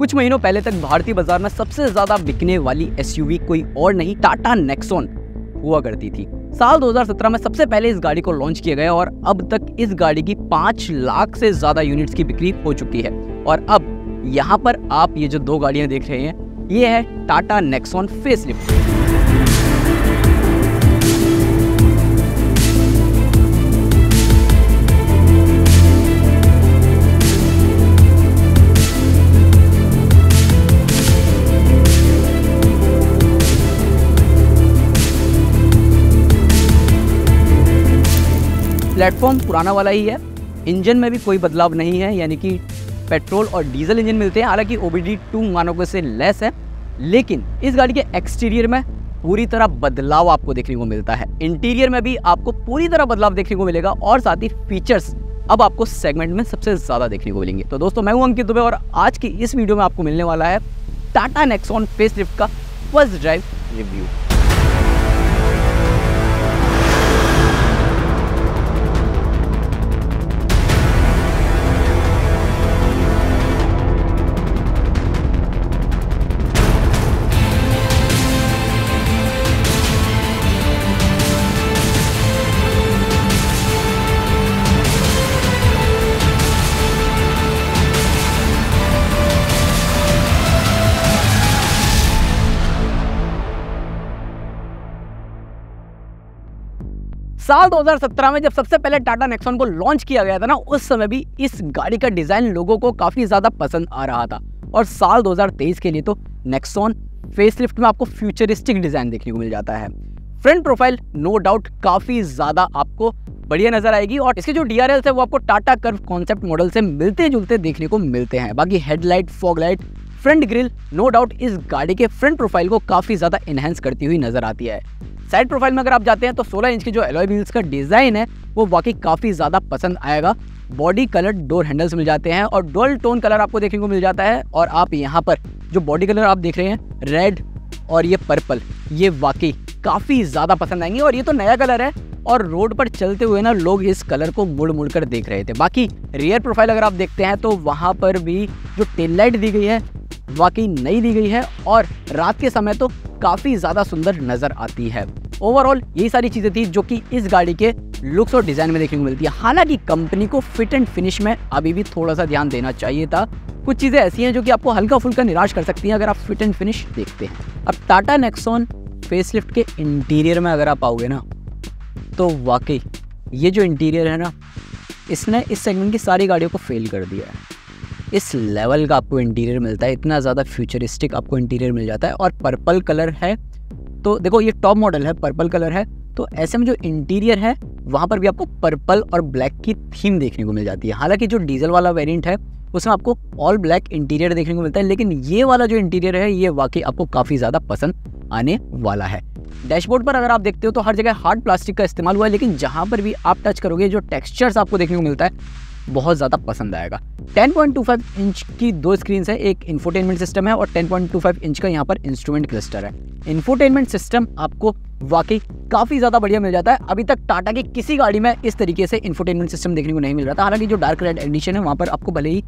कुछ महीनों पहले तक भारतीय बाज़ार में सबसे ज़्यादा बिकने वाली एसयूवी कोई और नहीं टाटा नेक्सोन हुआ करती थी। साल 2017 में सबसे पहले इस गाड़ी को लॉन्च किया गया और अब तक इस गाड़ी की पाँच लाख से ज़्यादा यूनिट्स की बिक्री हो चुकी है। और अब यहाँ पर आप ये जो दो गाड़ियाँ देख रहे हैं, ये है टाटा नेक्सॉन फेसलिफ्ट प्लेटफॉर्म पुराना वाला ही है। इंजन में भी कोई बदलाव नहीं है, यानी कि पेट्रोल और डीजल इंजन मिलते हैं। हालाँकि ओ बी डी टू मानकों से लेस है, लेकिन इस गाड़ी के एक्सटीरियर में पूरी तरह बदलाव आपको देखने को मिलता है। इंटीरियर में भी आपको पूरी तरह बदलाव देखने को मिलेगा और साथ ही फीचर्स अब आपको सेगमेंट में सबसे ज़्यादा देखने को मिलेंगे। तो दोस्तों, मैं हूँ अंकित दुबे और आज की इस वीडियो में आपको मिलने वाला है टाटा नेक्सॉन फेस का फ़र्स्ट ड्राइव रिव्यू साल 2017 में जब सबसे पहले टाटा नेक्सॉन को लॉन्च किया गया था ना, उस समय भी इस गाड़ी का डिज़ाइन लोगों को काफ़ी ज़्यादा पसंद आ रहा था। और साल 2023 के लिए तो नेक्सॉन फेसलिफ्ट में आपको फ्यूचरिस्टिक डिज़ाइन देखने को मिल जाता है। फ्रंट प्रोफ़ाइल नो डाउट काफ़ी ज़्यादा आपको बढ़िया नज़र आएगी और इसके जो डी है, वो आपको टाटा कर्व कॉन्सेप्ट मॉडल से मिलते जुलते देखने को मिलते हैं। बाकी headlight fog light front grille no doubt इस गाड़ी के फ्रंट प्रोफ़ाइल को काफ़ी ज़्यादा इनहेंस करती हुई नज़र आती है। साइड प्रोफ़ाइल में अगर आप जाते हैं तो 16 इंच की जो एलॉय व्हील्स का डिज़ाइन है, वो वाकई काफ़ी ज़्यादा पसंद आएगा। बॉडी कलर डोर हैंडल्स मिल जाते हैं और डोल टोन कलर आपको देखने को मिल जाता है और आप यहाँ पर जो बॉडी कलर आप देख रहे हैं रेड और ये पर्पल ये वाकई काफ़ी ज़्यादा पसंद आएँगे और ये तो नया कलर है और रोड पर चलते हुए ना लोग इस कलर को मुड़ मुड़ कर देख रहे थे। बाकी रियर प्रोफ़ाइल अगर आप देखते हैं तो वहाँ पर भी जो टेल लाइट दी गई है, वाकई नई दी गई है और रात के समय तो काफ़ी ज़्यादा सुंदर नज़र आती है। ओवरऑल यही सारी चीज़ें थी जो कि इस गाड़ी के लुक्स और डिज़ाइन में देखने को मिलती है। हालाँकि कंपनी को फिट एंड फिनिश में अभी भी थोड़ा सा ध्यान देना चाहिए था। कुछ चीज़ें ऐसी हैं जो कि आपको हल्का फुल्का निराश कर सकती हैं अगर आप फिट एंड फिनिश देखते हैं। अब टाटा नेक्सॉन फेसलिफ्ट के इंटीरियर में अगर आप आओगे ना तो वाकई ये जो इंटीरियर है ना, इसने इस सेगमेंट की सारी गाड़ियों को फेल कर दिया है। इस लेवल का आपको इंटीरियर मिलता है, इतना ज़्यादा फ्यूचरिस्टिक आपको इंटीरियर मिल जाता है और पर्पल कलर है तो देखो, ये टॉप मॉडल है पर्पल कलर है तो ऐसे में जो इंटीरियर है, वहाँ पर भी आपको पर्पल और ब्लैक की थीम देखने को मिल जाती है। हालाँकि जो डीजल वाला वेरिएंट है, उसमें आपको ऑल ब्लैक इंटीरियर देखने को मिलता है, लेकिन ये वाला जो इंटीरियर है, ये वाकई आपको काफ़ी ज़्यादा पसंद आने वाला है। डैशबोर्ड पर अगर आप देखते हो तो हर जगह हार्ड प्लास्टिक का इस्तेमाल हुआ है, लेकिन जहाँ पर भी आप टच करोगे, जो टेक्सचर्स आपको देखने को मिलता है बहुत ज़्यादा पसंद आएगा। 10.25 इंच की दो स्क्रीन है, एक इन्फोटेनमेंट सिस्टम है और 10.25 इंच का यहाँ पर इंस्ट्रूमेंट क्लस्टर है। इन्फोटेनमेंट सिस्टम आपको वाकई काफ़ी ज़्यादा बढ़िया मिल जाता है। अभी तक टाटा की किसी गाड़ी में इस तरीके से इन्फोटेनमेंट सिस्टम देखने को नहीं मिल रहा था। हालाँकि जो डार्क रेड एडिशन है, वहाँ पर आपको भले ही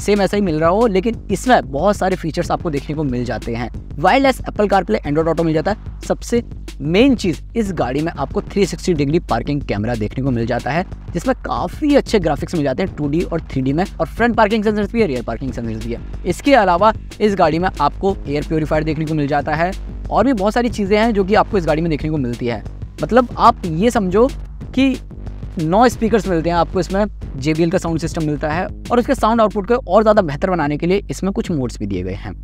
सेम ऐसा ही मिल रहा हो, लेकिन इसमें बहुत सारे फीचर्स आपको देखने को मिल जाते हैं। Wireless Apple CarPlay Android Auto मिल जाता है। सबसे मेन चीज़ इस गाड़ी में आपको 360 डिग्री पार्किंग कैमरा देखने को मिल जाता है, जिसमें काफ़ी अच्छे ग्राफिक्स मिल जाते हैं 2D और 3D में, और फ्रंट पार्किंग सेंसर्स भी है रियर पार्किंग सेंसर्स भी है। इसके अलावा इस गाड़ी में आपको एयर प्योरीफायर देखने को मिल जाता है, और भी बहुत सारी चीज़ें हैं जो कि आपको इस गाड़ी में देखने को मिलती है। मतलब आप ये समझो कि नौ स्पीकर्स मिलते हैं आपको इसमें JBL का साउंड सिस्टम मिलता है, और उसके साउंड आउटपुट को और ज़्यादा बेहतर बनाने के लिए इसमें कुछ मोड्स भी दिए गए हैं।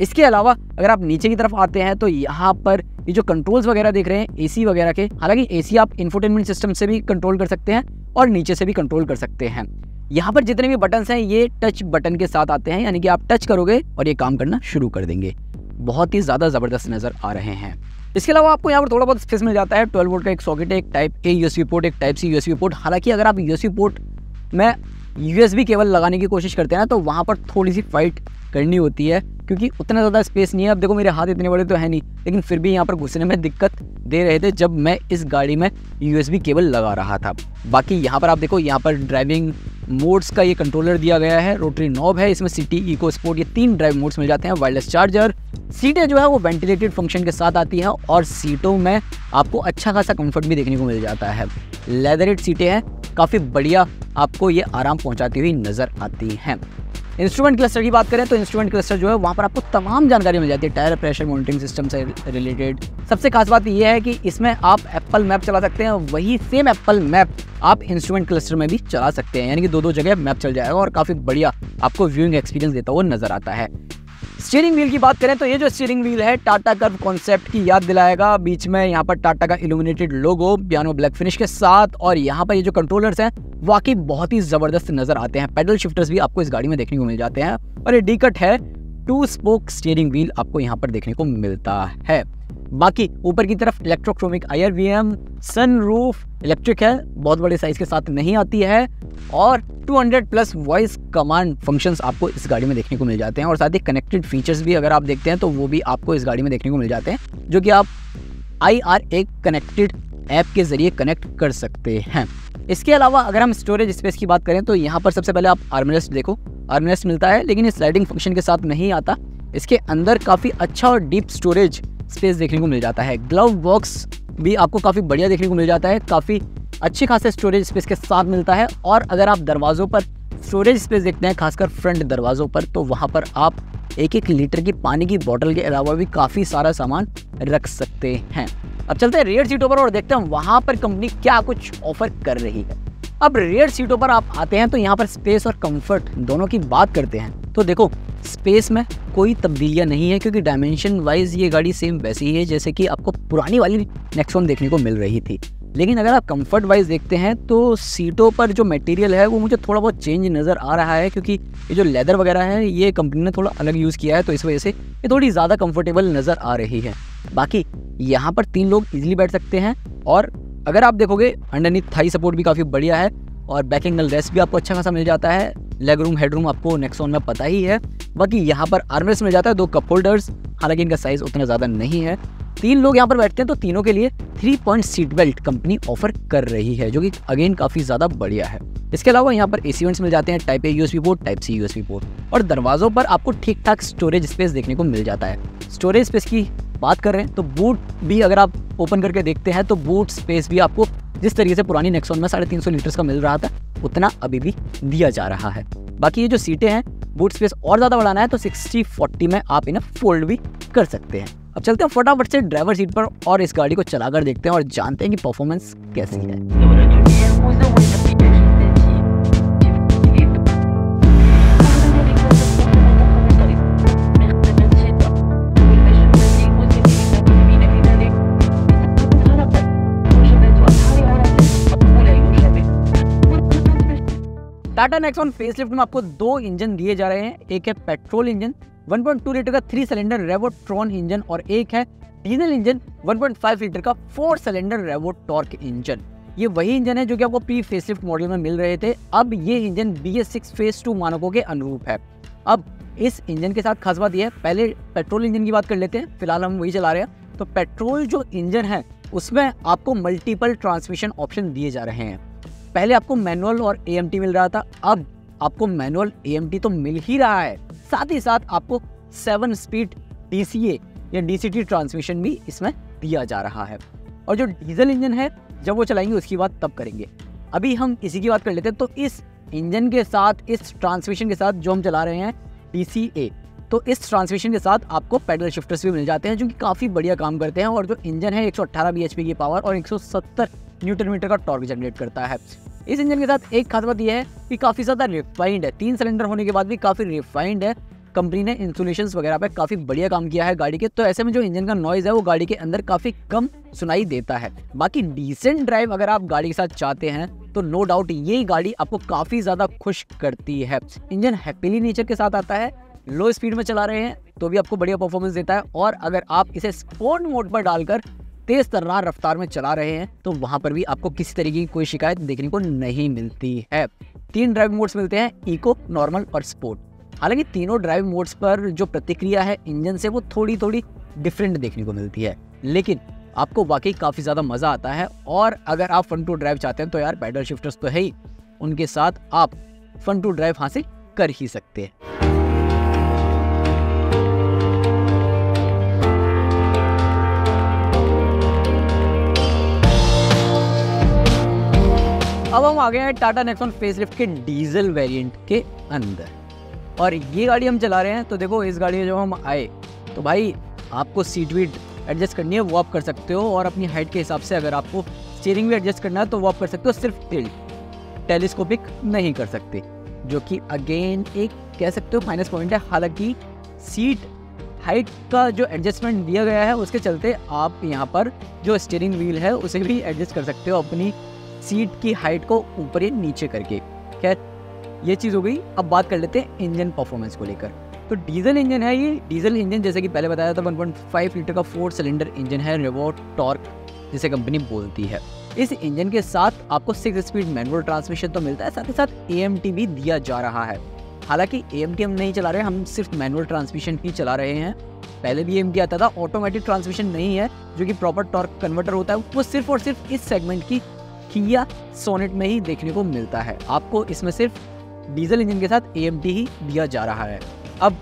इसके अलावा, अगर आप नीचे की तरफ़ आते हैं तो यहाँ पर ये जो कंट्रोल्स वगैरह देख रहे हैं एसी वगैरह के, हालाँकि एसी आप इन्फोटेनमेंट सिस्टम से भी कंट्रोल कर सकते हैं और नीचे से भी कंट्रोल कर सकते हैं। यहाँ पर जितने भी बटन्स हैं, ये टच बटन के साथ आते हैं, यानी कि आप टच करोगे और ये काम करना शुरू कर देंगे। बहुत ही ज़्यादा ज़बरदस्त नज़र आ रहे हैं। इसके अलावा आपको यहाँ पर थोड़ा बहुत स्पेस मिल जाता है ट्वेल्व वोल्ट का एक सॉकेट एक टाइप ए यूएसबी पोर्ट एक टाइप सी यूएसबी पोर्ट हालाँकि अगर आप यूएसबी पोर्ट में यूएसबी केबल लगाने की कोशिश करते हैं ना तो वहाँ पर थोड़ी सी फाइट करनी होती है, क्योंकि उतना ज़्यादा स्पेस नहीं है। अब देखो मेरे हाथ इतने बड़े तो है नहीं, लेकिन फिर भी यहाँ पर घुसने में दिक्कत दे रहे थे जब मैं इस गाड़ी में यूएसबी केबल लगा रहा था। बाकी यहाँ पर आप देखो, यहाँ पर ड्राइविंग मोड्स का ये कंट्रोलर दिया गया है रोटरी नॉब है, इसमें सिटी इको स्पोर्ट ये तीन ड्राइव मोड्स मिल जाते हैं वायरलेस चार्जर सीटें जो है वो वेंटिलेटेड फ़ंक्शन के साथ आती हैं और सीटों में आपको अच्छा खासा कंफर्ट भी देखने को मिल जाता है। लेदरेट सीटें हैं, काफ़ी बढ़िया आपको ये आराम पहुंचाती हुई नज़र आती हैं। इंस्ट्रूमेंट क्लस्टर की बात करें तो इंस्ट्रूमेंट क्लस्टर जो है, वहाँ पर आपको तमाम जानकारी मिल जाती है टायर प्रेशर मॉनिटरिंग सिस्टम से रिलेटेड सबसे खास बात यह है कि इसमें आप एप्पल मैप चला सकते हैं, वही सेम एप्पल मैप आप इंस्ट्रूमेंट क्लस्टर में भी चला सकते हैं। यानी कि दो दो जगह मैप चल जाएगा और काफ़ी बढ़िया आपको व्यूइंग एक्सपीरियंस देता हुआ नज़र आता है। स्टीयरिंग व्हील की बात करें तो ये जो स्टीयरिंग व्हील है टाटा कर्व कॉन्सेप्ट की याद दिलाएगा। बीच में यहाँ पर टाटा का illuminated logo piano black finish के साथ और यहाँ पर ये जो कंट्रोलर्स हैं, वाकई बहुत ही ज़बरदस्त नज़र आते हैं। पेडल शिफ्टर्स भी आपको इस गाड़ी में देखने को मिल जाते हैं। और ये डी कट है टू स्पोक स्टीयरिंग व्हील आपको यहाँ पर देखने को मिलता है। बाकी ऊपर की तरफ़ electrochromic I R V M sunroof electric है, बहुत बड़े साइज़ के साथ नहीं आती है, और 200 प्लस वॉइस कमांड फ़ंक्शंस आपको इस गाड़ी में देखने को मिल जाते हैं, और साथ ही कनेक्टेड फीचर्स भी अगर आप देखते हैं तो वो भी आपको इस गाड़ी में देखने को मिल जाते हैं, जो कि आप I R A connected app के ज़रिए कनेक्ट कर सकते हैं। इसके अलावा अगर हम स्टोरेज स्पेस की बात करें तो यहाँ पर सबसे पहले आप आर्मरेस्ट देखो आर्मरेस्ट मिलता है, लेकिन ये स्लाइडिंग फ़ंक्शन के साथ नहीं आता, इसके अंदर काफ़ी अच्छा और डीप स्टोरेज स्पेस देखने को मिल जाता है। ग्लव बॉक्स भी आपको काफ़ी बढ़िया देखने को मिल जाता है। काफ़ी अच्छी खासे स्टोरेज स्पेस के साथ मिलता है और अगर आप दरवाज़ों पर स्टोरेज स्पेस देखते हैं, खासकर फ्रंट दरवाज़ों पर तो वहाँ पर आप एक एक लीटर की पानी की बोतल के अलावा भी काफ़ी सारा सामान रख सकते हैं। अब चलते हैं रेयर सीटों पर और देखते हैं वहाँ पर कंपनी क्या कुछ ऑफ़र कर रही है। अब रेयर सीटों पर आप आते हैं तो यहाँ पर स्पेस और कंफर्ट दोनों की बात करते हैं। तो देखो स्पेस में कोई तब्दीलियाँ नहीं है, क्योंकि डायमेंशन वाइज ये गाड़ी सेम वैसी ही है, जैसे कि आपको पुरानी वाली नेक्सॉन देखने को मिल रही थी। लेकिन अगर आप कंफर्ट वाइज देखते हैं तो सीटों पर जो मटेरियल है, वो मुझे थोड़ा बहुत चेंज नज़र आ रहा है, क्योंकि ये जो लेदर वगैरह है, ये कंपनी ने थोड़ा अलग यूज़ किया है तो इस वजह से ये थोड़ी ज़्यादा कंफर्टेबल नज़र आ रही है। बाकी यहाँ पर तीन लोग इजीली बैठ सकते हैं, और अगर आप देखोगे अंडरनीथ थाई सपोर्ट भी काफ़ी बढ़िया है और बैक एंगल रेस्ट भी आपको अच्छा खासा मिल जाता है। लेग रूम हेड रूम आपको नेक्सॉन में पता ही है। बाकी यहाँ पर आर्मरेस्ट मिल जाता है, दो कप होल्डर्स हालाँकि इनका साइज़ उतना ज़्यादा नहीं है। तीन लोग यहाँ पर बैठते हैं तो तीनों के लिए three point seat belt company offer कर रही है, जो कि अगेन काफ़ी ज़्यादा बढ़िया है। इसके अलावा यहाँ पर एसी वेंट्स मिल जाते हैं type A USB port type C USB port और दरवाजों पर आपको ठीक ठाक स्टोरेज स्पेस देखने को मिल जाता है। स्टोरेज स्पेस की बात कर रहे हैं तो बूट भी अगर आप ओपन करके देखते हैं तो बूट स्पेस भी आपको जिस तरीके से पुरानी नेक्सॉन में साढ़े तीन सौ लीटर का मिल रहा था, उतना अभी भी दिया जा रहा है। बाकी ये जो सीटें हैं बूट स्पेस और ज़्यादा बढ़ाना है तो सिक्सटी फोर्टी में आप इन्हें फोल्ड भी कर सकते हैं। अब चलते हैं फटाफट से ड्राइवर सीट पर और इस गाड़ी को चलाकर देखते हैं और जानते हैं कि परफॉर्मेंस कैसी है। टाटा नेक्सॉन फेसलिफ्ट में आपको दो इंजन दिए जा रहे हैं। एक है पेट्रोल इंजन 1.2 लीटर का थ्री सिलेंडर रेवोट्रॉन इंजन और एक है डीजल इंजन 1.5 लीटर का four cylinder Revotorq engine. ये वही इंजन है जो कि आपको प्री फेसलिफ्ट मॉडल में मिल रहे थे। अब ये engine B S six phase two मानकों के अनुरूप है। अब इस इंजन के साथ खास बात यह है, पहले पेट्रोल इंजन की बात कर लेते हैं, फ़िलहाल हम वही चला रहे हैं। तो पेट्रोल जो इंजन है, उसमें आपको मल्टीपल ट्रांसमिशन ऑप्शन दिए जा रहे हैं। पहले आपको मैनुअल और ए मिल रहा था, अब आपको मैनुअल ए तो मिल ही रहा है। साथ ही साथ आपको सेवन स्पीड डी या डी ट्रांसमिशन भी इसमें दिया जा रहा है। और जो डीजल इंजन है, जब वो चलाएँगे, उसकी बात तब करेंगे। अभी हम इसी की बात कर लेते हैं तो इस इंजन के साथ, इस ट्रांसमिशन के साथ जो हम चला रहे हैं डी तो इस ट्रांसमिशन के साथ आपको पैडल शिफ्टर्स भी मिल जाते हैं, जो कि काफ़ी बढ़िया काम करते हैं। और जो इंजन है 118 बीएचपी की पावर और 170 न्यूटन मीटर का टॉर्क जनरेट करता है। इस इंजन के साथ एक खास बात यह है कि काफ़ी ज़्यादा रिफाइंड है। तीन सिलेंडर होने के बाद भी काफ़ी रिफाइंड है। कंपनी ने इंसुलेशन वगैरह पे काफ़ी बढ़िया काम किया है गाड़ी के। तो ऐसे में जो इंजन का नॉइज़ है, वो गाड़ी के अंदर काफ़ी कम सुनाई देता है। बाकी डिसेंट ड्राइव अगर आप गाड़ी के साथ चाहते हैं तो नो डाउट ये गाड़ी आपको काफ़ी ज़्यादा खुश करती है। इंजन हैप्पीली नेचर के साथ आता है लो स्पीड में चला रहे हैं तो भी आपको बढ़िया परफॉर्मेंस देता है। और अगर आप इसे स्पोर्ट मोड पर डालकर तेज तर्रार रफ्तार में चला रहे हैं तो वहाँ पर भी आपको किसी तरीके की कोई शिकायत देखने को नहीं मिलती है। तीन ड्राइव मोड्स मिलते हैं, इको, नॉर्मल और स्पोर्ट। हालाँकि तीनों ड्राइव मोड्स पर जो प्रतिक्रिया है इंजन से, वो थोड़ी थोड़ी डिफरेंट देखने को मिलती है। लेकिन आपको वाकई काफ़ी ज़्यादा मज़ा आता है, और अगर आप फ्रंट टू ड्राइव चाहते हैं तो यार पैडल शिफ्टर्स तो है ही। उनके साथ आप फन टू ड्राइव हासिल कर ही सकते हैं। अब हम आ गए हैं टाटा नेक्सॉन फेसलिफ्ट के डीजल वेरिएंट के अंदर। और ये गाड़ी हम चला रहे हैं तो देखो इस गाड़ी में जब हम आए तो भाई आपको सीट वीट एडजस्ट करनी है, वो आप कर सकते हो और अपनी हाइट के हिसाब से अगर आपको स्टीयरिंग भी एडजस्ट करना है तो वो आप कर सकते हो, सिर्फ़ टिल्ट टेलीस्कोपिक नहीं कर सकते, जो कि अगेन एक कह सकते हो माइनस पॉइंट है। हालाँकि सीट हाइट का जो एडजस्टमेंट दिया गया है, उसके चलते आप यहाँ पर जो स्टीयरिंग व्हील है, उसे भी एडजस्ट कर सकते हो अपनी सीट की हाइट को ऊपर या नीचे करके। खैर, ये चीज़ हो गई। अब बात कर लेते हैं इंजन परफॉर्मेंस को लेकर। तो डीजल इंजन है ये। डीजल इंजन जैसे कि पहले बताया था 1.5 लीटर का फोर सिलेंडर इंजन है रिवोट टॉर्क जिसे कंपनी बोलती है। इस इंजन के साथ आपको सिक्स स्पीड मैनुअल ट्रांसमिशन तो मिलता है, साथ ही साथ एएमटी भी दिया जा रहा है। हालाँकि एएमटी हम नहीं चला रहे, हम सिर्फ़ मैनुअल ट्रांसमिशन ही चला रहे हैं। पहले भी ए आता था ऑटोमेटिक ट्रांसमिशन नहीं है, जो कि प्रॉपर टॉर्क कन्वर्टर होता है, वो सिर्फ़ और सिर्फ़ इस सेगमेंट की किया सोनेट में ही देखने को मिलता है। आपको इसमें सिर्फ़ डीजल इंजन के साथ ए ही दिया जा रहा है। अब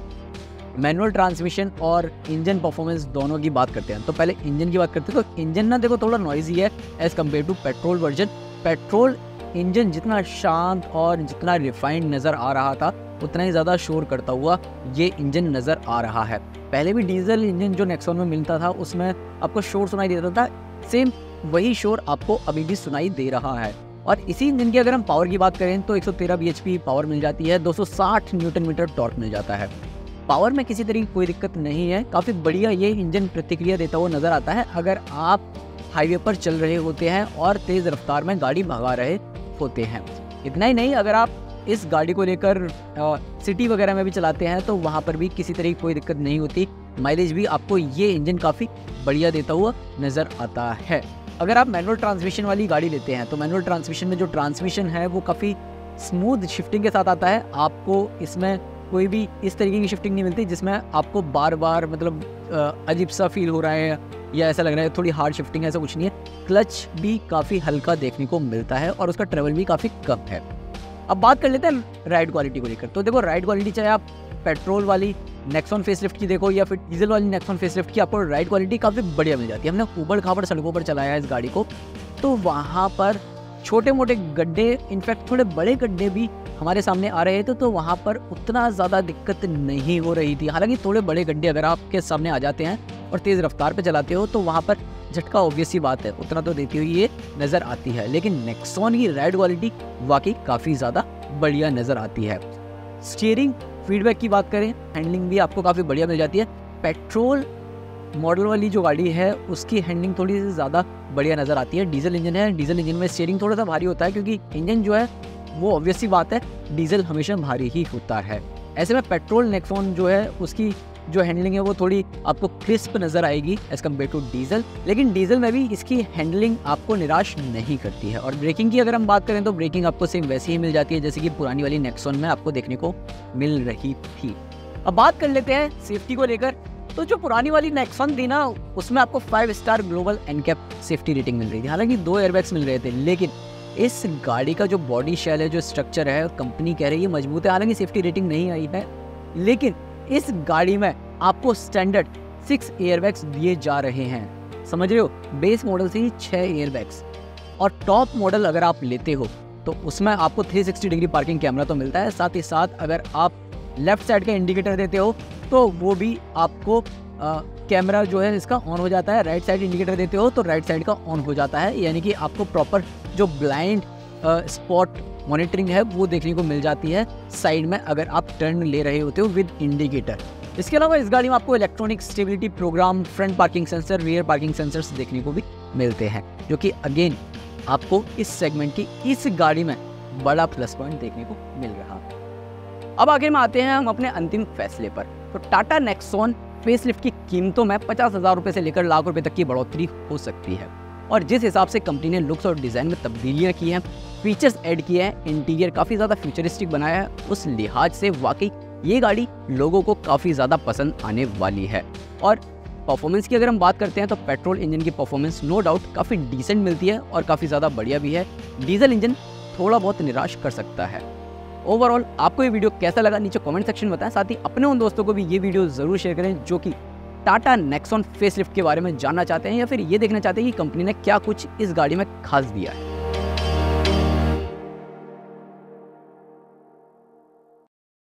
मैनुअल ट्रांसमिशन और इंजन परफॉर्मेंस दोनों की बात करते हैं। तो पहले इंजन की बात करते हैं। तो इंजन ना देखो थोड़ा नॉइजी है as compare to petrol version petrol engine जितना शांत और जितना रिफाइंड नज़र आ रहा था, उतना ही ज़्यादा शोर करता हुआ ये इंजन नज़र आ रहा है। पहले भी डीजल इंजन जो नेक्सॉन में मिलता था, उसमें आपको शोर सुनाई देता था। सेम वही शोर आपको अभी भी सुनाई दे रहा है। और इसी इंजन की अगर हम पावर की बात करें तो 113 bhp पावर मिल जाती है 260 न्यूटन मीटर टॉर्क मिल जाता है। पावर में किसी तरीके की कोई दिक्कत नहीं है, काफ़ी बढ़िया ये इंजन प्रतिक्रिया देता हुआ नज़र आता है, अगर आप हाईवे पर चल रहे होते हैं और तेज़ रफ्तार में गाड़ी भगा रहे होते हैं। इतना ही नहीं, अगर आप इस गाड़ी को लेकर सिटी वगैरह में भी चलाते हैं तो वहाँ पर भी किसी तरह की कोई दिक्कत नहीं होती। माइलेज भी आपको ये इंजन काफ़ी बढ़िया देता हुआ नज़र आता है। अगर आप मैनुअल ट्रांसमिशन वाली गाड़ी लेते हैं तो मैनुअल ट्रांसमिशन में जो ट्रांसमिशन है, वो काफ़ी स्मूथ शिफ्टिंग के साथ आता है। आपको इसमें कोई भी इस तरीके की शिफ्टिंग नहीं मिलती, जिसमें आपको बार बार मतलब अजीब सा फील हो रहा है या ऐसा लग रहा है थोड़ी हार्ड शिफ्टिंग ऐसा कुछ नहीं है। क्लच भी काफ़ी हल्का देखने को मिलता है और उसका ट्रेवल भी काफ़ी कम है। अब बात कर लेते हैं राइड क्वालिटी को लेकर। तो देखो राइड क्वालिटी चाहे आप पेट्रोल वाली नेक्सॉन फेसलिफ्ट की देखो या फिर डीजल वाली नेक्सॉन फेसलिफ्ट की, आपको राइड क्वालिटी काफ़ी बढ़िया मिल जाती है। हमने ऊबड़ खाबड़ सड़कों पर चलाया इस गाड़ी को। तो वहाँ पर छोटे मोटे गड्ढे इनफैक्ट थोड़े बड़े गड्ढे भी हमारे सामने आ रहे थे तो वहाँ पर उतना ज़्यादा दिक्कत नहीं हो रही थी। हालाँकि थोड़े बड़े गड्ढे अगर आपके सामने आ जाते हैं और तेज़ रफ्तार पे चलाते हो तो वहाँ पर झटका ऑब्वियस ही बात है, उतना तो देती हुई ये नज़र आती है। लेकिन नेक्सॉन की राइड क्वालिटी वाकई काफ़ी ज़्यादा बढ़िया नज़र आती है। स्टीयरिंग फीडबैक की बात करें हैंडलिंग भी आपको काफ़ी बढ़िया मिल जाती है। पेट्रोल मॉडल वाली जो गाड़ी है, उसकी हैंडलिंग थोड़ी सी ज़्यादा बढ़िया नज़र आती है। डीजल इंजन है, डीजल इंजन में स्टेयरिंग थोड़ा सा भारी होता है क्योंकि इंजन जो है, वो ऑब्वियसली बात है, डीजल हमेशा भारी ही होता है। ऐसे में पेट्रोल नेक्सॉन जो है, उसकी जो हैंडलिंग है वो थोड़ी आपको क्रिस्प नज़र आएगी एज़ कंपेयर टू डीजल लेकिन डीजल में भी इसकी हैंडलिंग आपको निराश नहीं करती है। और ब्रेकिंग की अगर हम बात करें तो ब्रेकिंग आपको सेम वैसी ही मिल जाती है जैसे कि पुरानी वाली नेक्सॉन में आपको देखने को मिल रही थी। अब बात कर लेते हैं सेफ्टी को लेकर। तो जो पुरानी वाली नेक्सॉन थी ना, उसमें आपको five star global NCAP safety rating मिल रही थी। हालाँकि दो एयरबैग्स मिल रहे थे, लेकिन इस गाड़ी का जो बॉडी शेल है, जो स्ट्रक्चर है कंपनी कह रही है मज़बूत है। हालाँकि सेफ्टी रेटिंग नहीं आई है, लेकिन इस गाड़ी में आपको स्टैंडर्ड सिक्स एयरबैग्स दिए जा रहे हैं। समझ रहे हो? बेस मॉडल से ही छः एयरबैग्स और टॉप मॉडल अगर आप लेते हो तो उसमें आपको 360 डिग्री पार्किंग कैमरा तो मिलता है। साथ ही साथ अगर आप लेफ़्ट साइड का इंडिकेटर देते हो तो वो भी आपको कैमरा जो है इसका ऑन हो जाता है। राइट साइड इंडिकेटर देते हो तो राइट साइड का ऑन हो जाता है। यानी कि आपको प्रॉपर जो ब्लाइंड स्पॉट मॉनिटरिंग है, वो देखने को मिल जाती है साइड में अगर आप टर्न ले रहे होते हो विद इंडिकेटर। इसके अलावा इस गाड़ी में आपको electronic stability programme front parking sensor rear parking sensors देखने को भी मिलते हैं, जो कि अगेन आपको इस सेगमेंट की, इस गाड़ी में बड़ा प्लस पॉइंट देखने को मिल रहा है। अब आगे में आते हैं हम अपने अंतिम फैसले पर। तो टाटा नेक्सॉन फेसलिफ्ट की कीमतों में पचास हज़ार रुपये से लेकर लाख रुपए तक की बढ़ोतरी हो सकती है। और जिस हिसाब से कंपनी ने लुक्स और डिज़ाइन में तब्दीलियाँ की हैं फीचर्स ऐड किए हैं, इंटीरियर काफ़ी ज़्यादा फ्यूचरिस्टिक बनाया है, उस लिहाज से वाकई ये गाड़ी लोगों को काफ़ी ज़्यादा पसंद आने वाली है। और परफॉर्मेंस की अगर हम बात करते हैं तो पेट्रोल इंजन की परफॉर्मेंस नो डाउट काफ़ी डिसेंट मिलती है और काफ़ी ज़्यादा बढ़िया भी है। डीजल इंजन थोड़ा बहुत निराश कर सकता है। ओवरऑल आपको ये वीडियो कैसा लगा, नीचे कमेंट सेक्शन में बताएँ। साथ ही अपने उन दोस्तों को भी ये वीडियो ज़रूर शेयर करें, जो कि टाटा नेक्सॉन फेसलिफ्ट के बारे में जानना चाहते हैं या फिर ये देखना चाहते हैं कि कंपनी ने क्या कुछ इस गाड़ी में खास दिया है।